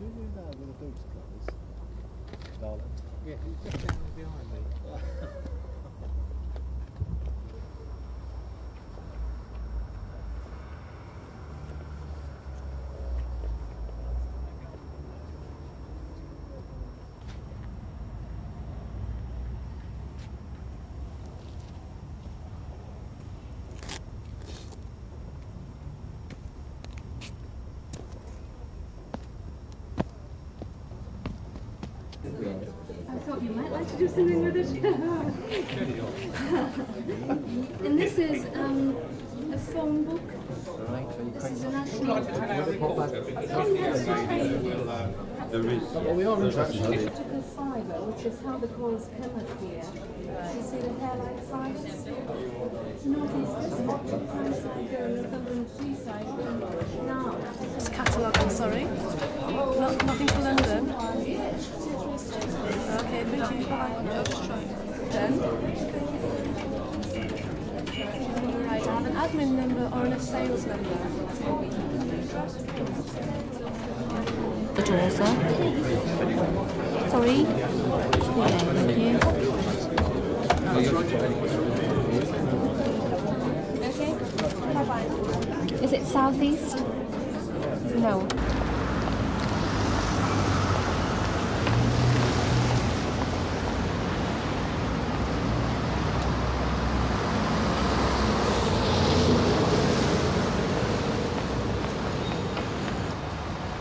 Do you know where the Club is? Darling. Yeah, he's just down behind me. I thought you might like to do something with it. and this is um, a phone book. This is a national. Yes, Well, we are interested. optical fibre, which is how the calls come up here. You see the hairline fibres? Notice this optic fibre side going Northumberland Seaside. Now, It's catalogue, I'm sorry. No, nothing for London. Okay, you. Right, I have an admin number or a sales number. The door, sir. Sorry. Yeah, thank you. okay? Bye bye. Is it southeast? No.